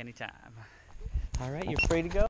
anytime. All right, you're free to go.